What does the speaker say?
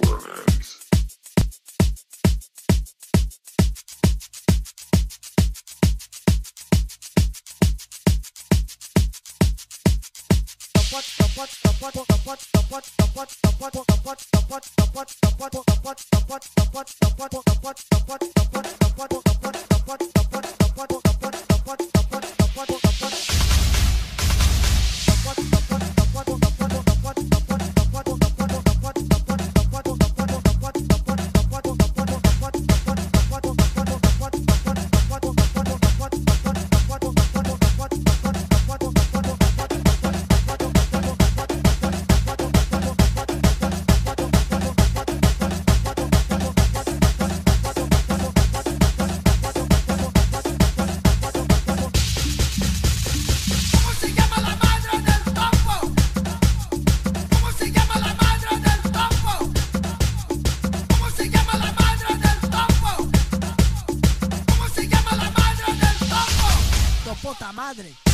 What Padre.